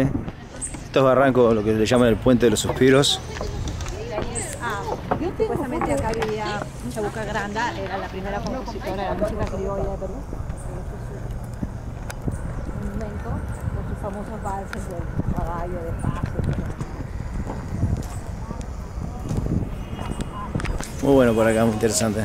Esto es barranco, lo que le llaman el puente de los suspiros. Supuestamente acá vivía Chabuca Granda, era la primera compositora de la música criolla de Perú. Un momento con sus famosos valses de caballo, de paso. Muy bueno por acá, muy interesante.